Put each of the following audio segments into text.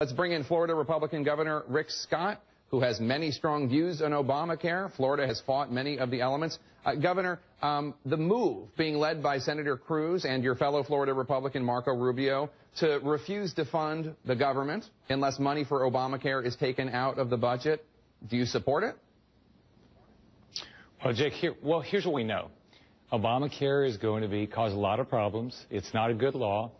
Let's bring in Florida Republican Governor Rick Scott, who has many strong views on Obamacare. Florida has fought many of the elements. Uh, Governor, um, the move being led by Senator Cruz and your fellow Florida Republican Marco Rubio to refuse to fund the government unless money for Obamacare is taken out of the budget, do you support it? Well, Jake, here, well, here's what we know. Obamacare is going to be cause a lot of problems. It's not a good law.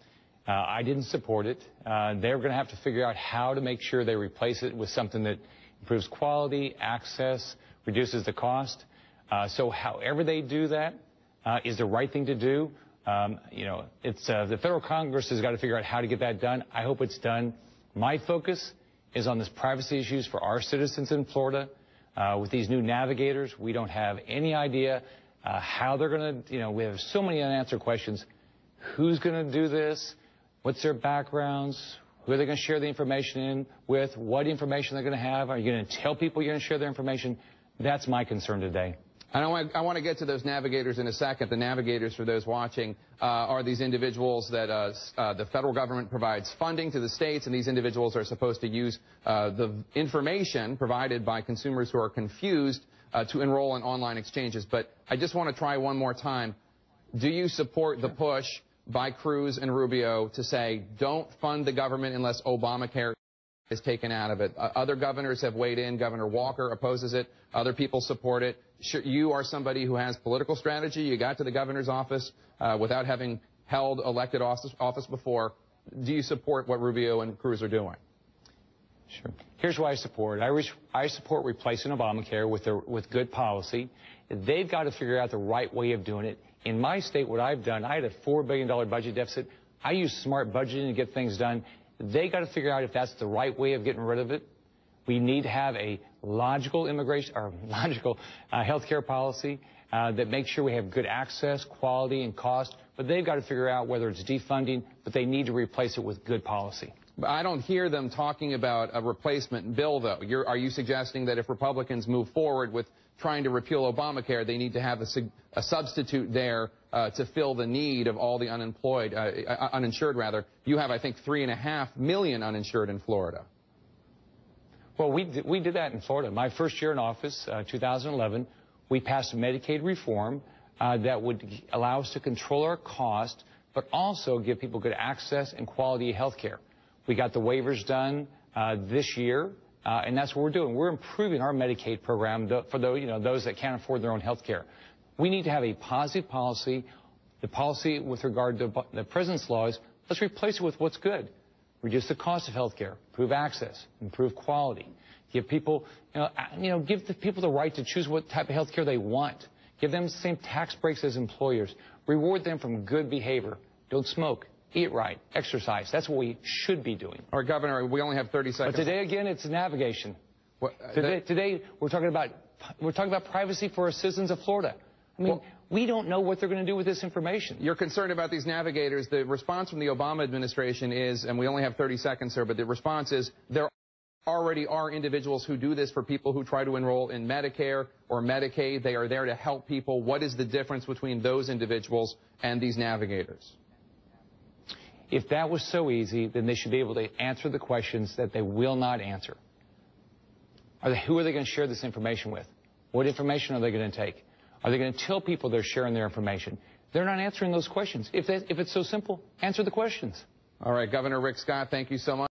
Uh, I didn't support it. Uh, they're going to have to figure out how to make sure they replace it with something that improves quality, access, reduces the cost. Uh, so however they do that uh, is the right thing to do. Um, you know, it's uh, the federal Congress has got to figure out how to get that done. I hope it's done. My focus is on this privacy issues for our citizens in Florida. Uh, with these new navigators, we don't have any idea how they're going to, you know, we have so many unanswered questions. Who's going to do this? What's their backgrounds? Who are they going to share the information in with? What information they're going to have? Are you going to tell people you're going to share their information? That's my concern today. I want, I want to get to those navigators in a second. The navigators, for those watching, uh, are these individuals that uh, uh, the federal government provides funding to the states, and these individuals are supposed to use uh, the information provided by consumers who are confused uh, to enroll in online exchanges. But I just want to try one more time. Do you support the push by Cruz and Rubio to say, don't fund the government unless Obamacare is taken out of it. Uh, other governors have weighed in. Governor Walker opposes it. Other people support it. You are somebody who has political strategy. You got to the governor's office uh, without having held elected office, office before. Do you support what Rubio and Cruz are doing? Sure. Here's why I support. I, I support replacing Obamacare with, a, with good policy. They've got to figure out the right way of doing it. In my state, what I've done, I had a $4 billion budget deficit. I use smart budgeting to get things done. They got to figure out if that's the right way of getting rid of it. We need to have a logical immigration or logical uh, health care policy uh, that makes sure we have good access, quality, and cost. But they've got to figure out whether it's defunding, but they need to replace it with good policy. I don't hear them talking about a replacement bill, though. You're, are you suggesting that if Republicans move forward with trying to repeal Obamacare, they need to have a, a substitute there uh, to fill the need of all the unemployed, uh, uh, uninsured rather. You have, I think, three and a half million uninsured in Florida. Well, we did, we did that in Florida. My first year in office, uh, 2011, we passed Medicaid reform uh, that would allow us to control our cost, but also give people good access and quality health care. We got the waivers done uh, this year, uh, and that's what we're doing. We're improving our Medicaid program for those, you know, those that can't afford their own health care. We need to have a positive policy. The policy with regard to the president's laws, let's replace it with what's good. Reduce the cost of health care, improve access, improve quality, give people, you know, you know, give the people the right to choose what type of health care they want. Give them the same tax breaks as employers. Reward them from good behavior. Don't smoke eat right, exercise. That's what we should be doing. Our Governor, we only have 30 seconds. But today, again, it's navigation. What, uh, today, today, we're talking about we're talking about privacy for our citizens of Florida. I mean, well, we don't know what they're going to do with this information. You're concerned about these navigators. The response from the Obama administration is, and we only have 30 seconds, sir, but the response is there already are individuals who do this for people who try to enroll in Medicare or Medicaid. They are there to help people. What is the difference between those individuals and these navigators? If that was so easy, then they should be able to answer the questions that they will not answer. Are they, who are they going to share this information with? What information are they going to take? Are they going to tell people they're sharing their information? They're not answering those questions. If, if it's so simple, answer the questions. All right, Governor Rick Scott, thank you so much.